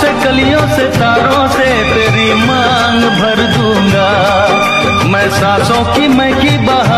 से कलियों से, तारों से तेरी मांग भर दूँगा। मैं सांसों की मैं की बाहर